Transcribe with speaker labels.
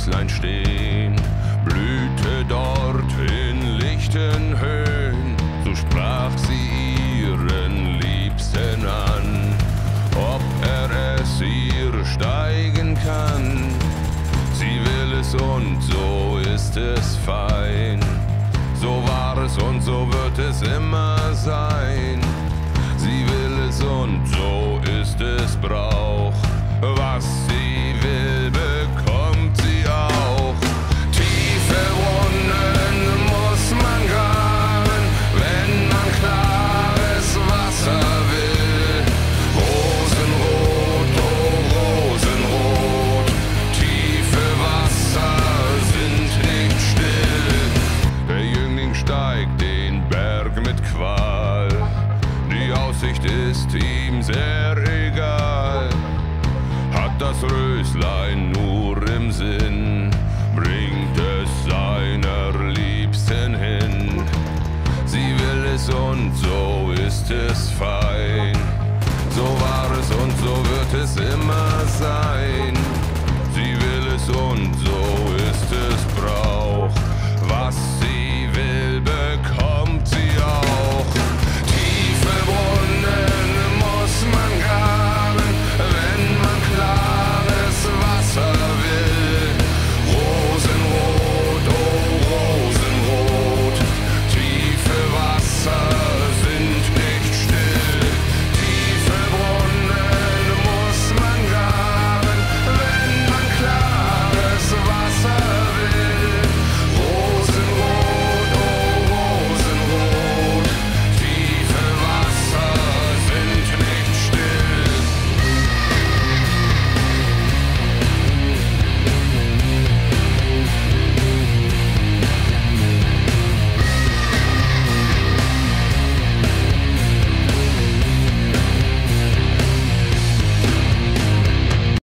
Speaker 1: Röslein stehen, blühte dort in lichten Höhen, so sprach sie ihren Liebsten an, ob er es ihr steigen kann. Sie will es und so ist es fein. So war es und so wird es immer sein. Sie will es und so ist es Brauch. Was sehr egal. Hat das Röslein nur im Sinn, bringt es seiner Liebsten hin. Sie will es und so ist es fein. So war es und so wird es immer sein.